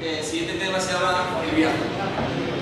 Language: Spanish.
El siguiente tema se llama El viaje.